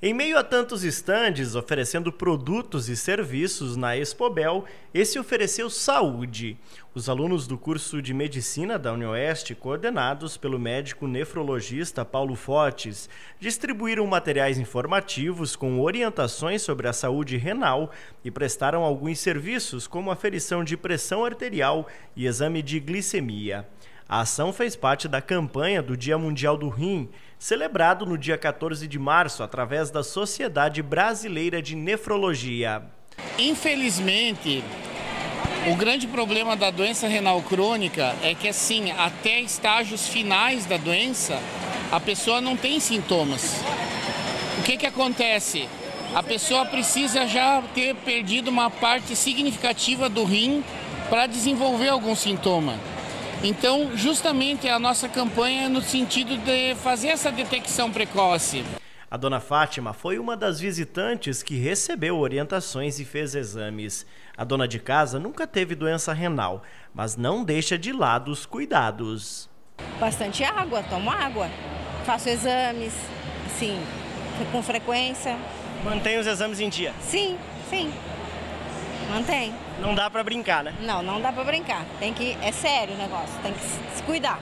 Em meio a tantos estandes oferecendo produtos e serviços na Expobel, esse ofereceu saúde. Os alunos do curso de medicina da Unioeste, coordenados pelo médico nefrologista Paulo Fortes, distribuíram materiais informativos com orientações sobre a saúde renal e prestaram alguns serviços, como aferição de pressão arterial e exame de glicemia. A ação fez parte da campanha do Dia Mundial do Rim, celebrado no dia 14 de março através da Sociedade Brasileira de Nefrologia. Infelizmente, o grande problema da doença renal crônica é que, assim, até estágios finais da doença, a pessoa não tem sintomas. O que, que acontece? A pessoa precisa já ter perdido uma parte significativa do rim para desenvolver algum sintoma. Então, justamente a nossa campanha é no sentido de fazer essa detecção precoce. A dona Fátima foi uma das visitantes que recebeu orientações e fez exames. A dona de casa nunca teve doença renal, mas não deixa de lado os cuidados. Bastante água, tomo água, faço exames, sim, com frequência. Mantém os exames em dia? Sim, sim. Mantém. Não dá para brincar, né? Não, não dá para brincar. Tem que é sério o negócio, tem que se cuidar.